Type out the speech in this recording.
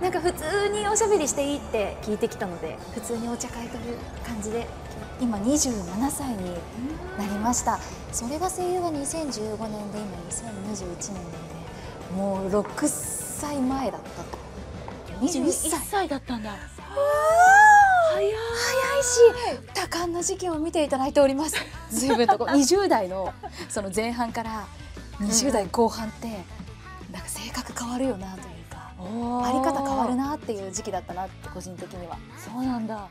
なんか普通におしゃべりしていいって聞いてきたので普通にお茶会という感じで今27歳になりました。それが声優が2015年で今2021年なのでもう6歳前だったと。21歳。歳だったんだ。早い。し多感な時期を見ていただいております。随分とこう 20代のその前半から20代後半ってなんか性格変わるよなというかっていう時期だったなって個人的には。そうなんだ。